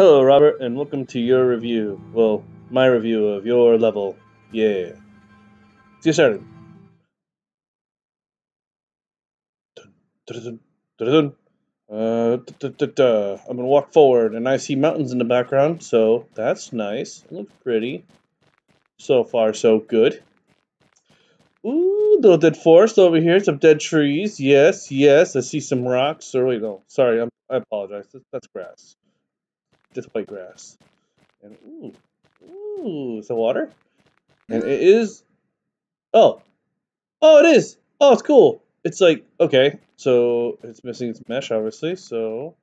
Hello, Robert, and welcome to your review. Well, my review of your level. Yeah. Let's get started. I'm gonna walk forward, and I see mountains in the background, so that's nice. It looks pretty. So far, so good. Ooh, little dead forest over here. Some dead trees. Yes, yes. I see some rocks. Or wait, no. Sorry, I'm, I apologize. That's grass. Just white grass. And ooh, ooh, is the water? And it is. Oh, oh, it is. Oh, it's cool. It's like okay, so it's missing its mesh, obviously. So,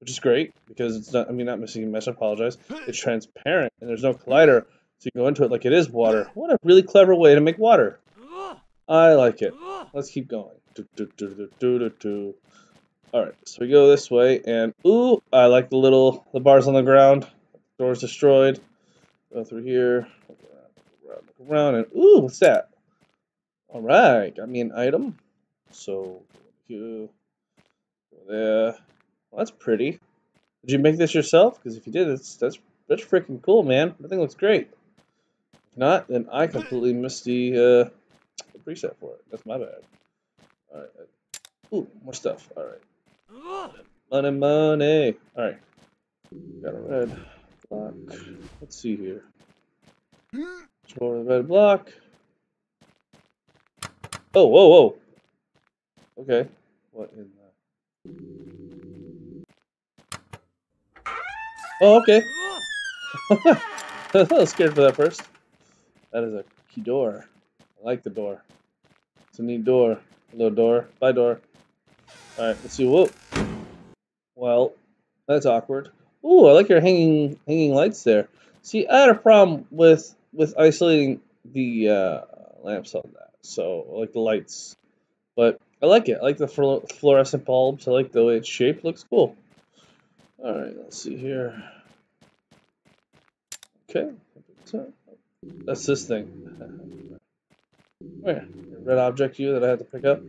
which is great because it's not. I mean, not missing mesh. I apologize. It's transparent and there's no collider, so you can go into it like it is water. What a really clever way to make water. I like it. Let's keep going. Do, do, do, do, do, do. Alright, so we go this way, and ooh, I like the little, the bars on the ground. Door's destroyed. Go through here. Look around, look around, and ooh, what's that? Alright, got me an item. So, go there. Well, that's pretty. Did you make this yourself? Because if you did, it's, that's that's freaking cool, man. I think looks great. If not, then I completely missed the, uh, the preset for it. That's my bad. Alright. Ooh, more stuff. Alright. Money, money. Alright. Got a red block. Let's see here. More of the red block. Oh, whoa, whoa. Okay. What in the... Oh, okay. I was scared for that first. That is a key door. I like the door. It's a neat door. Hello, door. Bye, door. Alright, let's see. Whoa. Well, that's awkward. Ooh, I like your hanging hanging lights there. See, I had a problem with with isolating the uh, lamps on that. So, I like the lights. But I like it. I like the fluorescent bulbs. I like the way it's shaped. Looks cool. Alright, let's see here. Okay. That's this thing. Where? Red object you that I had to pick up?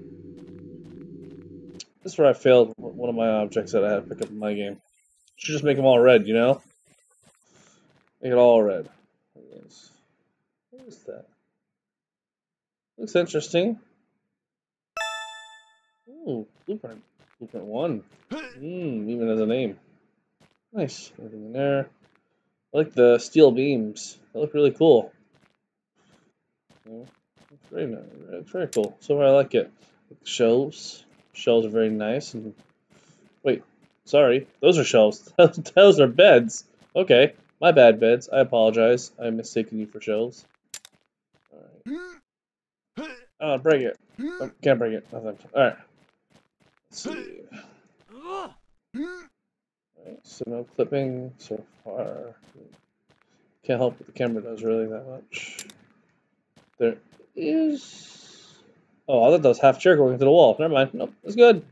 This is where I failed one of my objects that I had to pick up in my game. Should just make them all red, you know? Make it all red. What is that? Looks interesting. Ooh, blueprint. Blueprint 1. Mmm, even as a name. Nice. Everything in there. I like the steel beams. They look really cool. It's very nice. It's very cool. So far, I like it. The shelves. Shelves are very nice. And wait, sorry, those are shelves. those are beds. Okay, my bad, beds. I apologize. I'm mistaken you for shelves. All right. Oh, break it. Oh, can't break it. Nothing. All right. Let's see. Right, so no clipping so far. Can't help what the camera does really that much. There is... Oh, I thought that was half chair going into the wall. Never mind. Nope, that's good.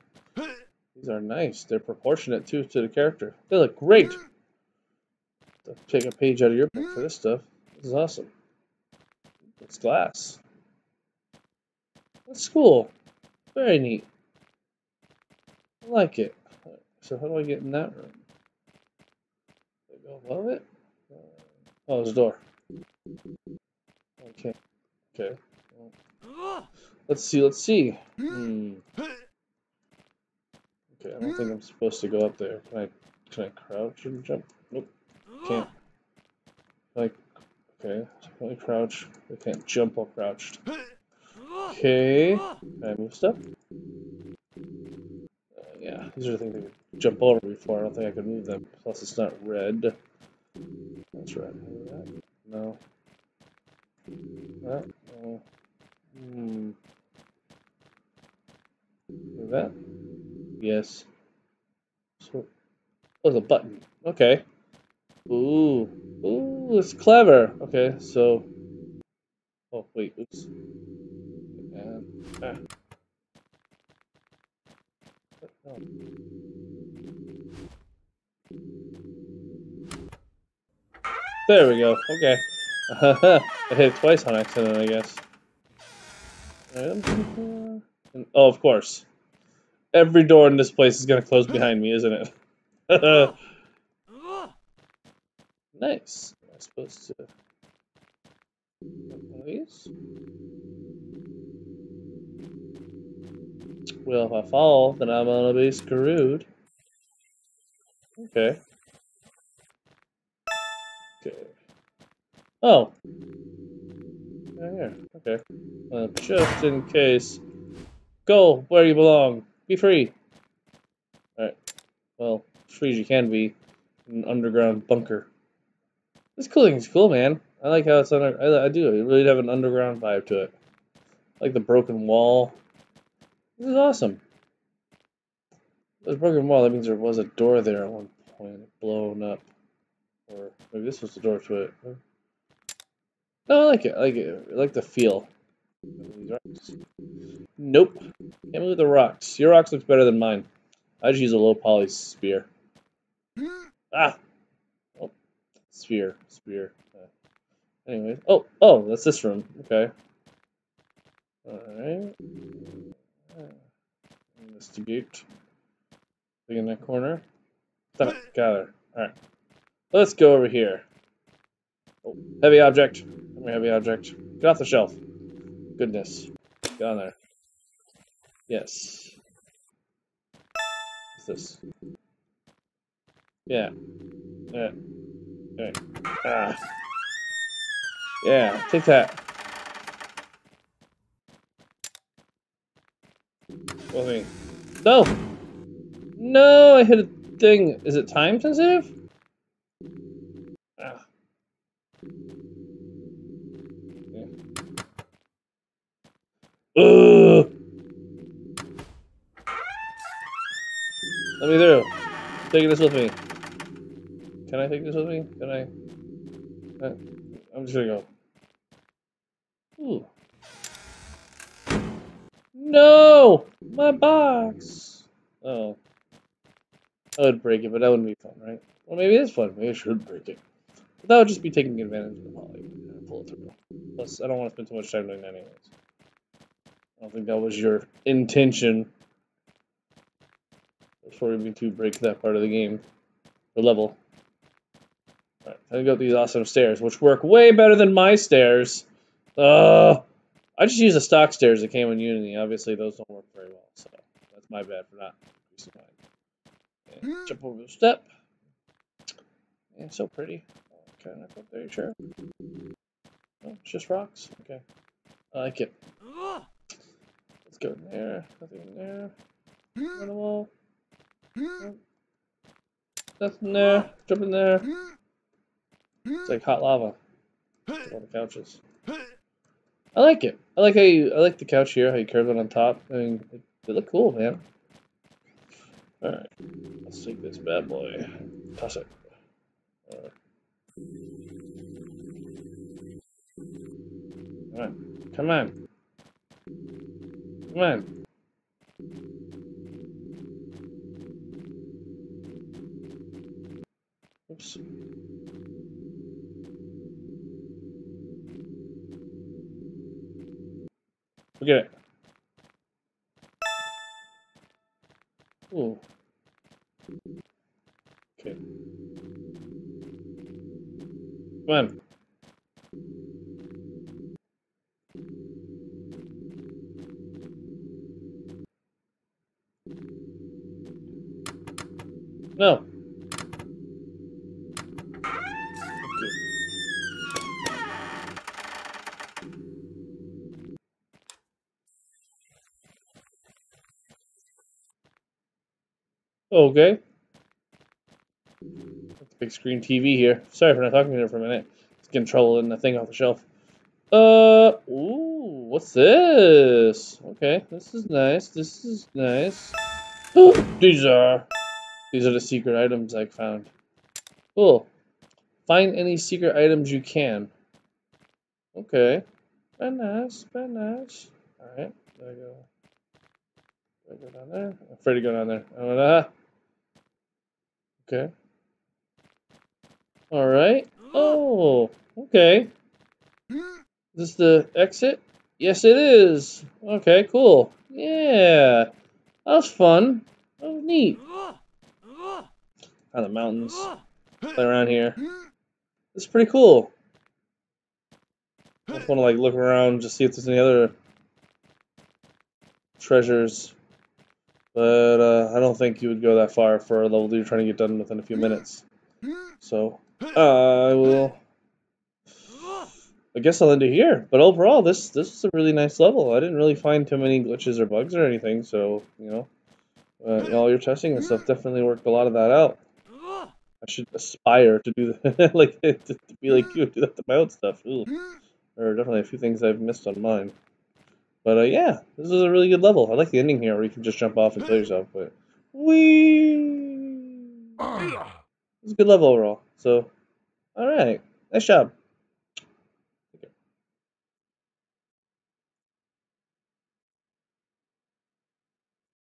These are nice. They're proportionate, too, to the character. They look great. Take a page out of your book for this stuff. This is awesome. It's glass. That's cool. Very neat. I like it. So how do I get in that room? I go above it? Uh, oh, there's a door. Okay. Okay. Let's see, let's see. Hmm. Okay, I don't think I'm supposed to go up there. Can I can I crouch and jump? Nope. Can't. Like okay, can I crouch? I can't jump while crouched. Okay. Can I move stuff? Uh, yeah, these are the things I could jump over before. I don't think I could move them. Plus it's not red. That's red. No. That? No. Hmm. That? Yes. So, oh, the button. Okay. Ooh. Ooh, it's clever. Okay, so. Oh, wait, oops. And, ah. There we go. Okay. I hit it twice on accident, I guess. And, oh, of course. Every door in this place is to close behind me, isn't it? Nice. Am I supposed to... These? Well, if I fall, then I'm gonna be screwed. Okay. Okay. Oh! Right here. Okay. Well, just in case. Go where you belong. Be free. Alright. Well, as free as you can be in an underground bunker. This cooling is cool, man. I like how it's under. I, I do. It really have an underground vibe to it. I like the broken wall. This is awesome. There's a broken wall. That means there was a door there at one point, blown up, or maybe this was the door to it. No, I like it. I like it. I like the feel. Nope. Can't move the rocks. Your rocks looks better than mine. I just use a low poly spear. Ah! Oh, sphere. Spear. Uh, anyway. Oh, oh, that's this room. Okay. Alright. Investigate. Thing in that corner. Stop. Gather. Alright. Let's go over here. Oh, heavy object. Heavy object. Get off the shelf. Goodness. On there. Yes. What's this? Yeah. Yeah. Okay. Ah. Yeah, take that. What? No! No, I hit a thing. Is it time sensitive? Ah. Yeah. Let me through. Taking this with me. Can I take this with me? Can I? Uh, I'm just gonna go. Ooh. No! My box! Oh. I would break it, but that wouldn't be fun, right? Well, maybe it's fun. Maybe I should break it. But that would just be taking advantage of the poly pull it through. Plus, I don't want to spend too much time doing that anyways. I don't think that was your intention. Before we to break that part of the game. The level. Alright, time to go up these awesome stairs, which work way better than my stairs. Uh, I just use the stock stairs that came in Unity. Obviously, those don't work very well, so that's my bad for not increasing mine. And jump over the step. And so pretty. I put there? Sure. Oh, it's just rocks. Okay. I like it. Go in there. Nothing in there. On the wall. Nothing there. Jump in there. It's like hot lava. All the couches. I like it. I like how you. I like the couch here. How you curve it on top. I mean, they look cool, man. All right, let's take this bad boy. Toss it. All right, come on. Come on. Oops. Look at it. Ooh. Okay. Come. No. Okay. Big screen TV here. Sorry for not talking to you for a minute. It's getting trouble in the thing off the shelf. Uh, ooh, what's this? Okay, this is nice. This is nice. these are, these are the secret items I found. Cool. Find any secret items you can. Okay. Very nice, very nice. Alright, there I go. Do I go down there? I'm afraid to go down there. I'm gonna, Okay. All right. Oh, okay. Is this the exit? Yes, it is. Okay, cool. Yeah. That was fun. That was neat. On the mountains. Play around here. It's pretty cool. I just want to like look around, just see if there's any other treasures. But uh, I don't think you would go that far for a level that you're trying to get done within a few minutes. So I will. I guess I'll end it here. But overall, this this is a really nice level. I didn't really find too many glitches or bugs or anything. So you know, uh, all your testing and stuff definitely worked a lot of that out. I should aspire to do that, like to, to be like you, do that to my own stuff. Ooh. There are definitely a few things I've missed on mine. But uh, yeah, this is a really good level. I like the ending here where you can just jump off and kill yourself. But we, it's a good level overall. So, all right, nice job.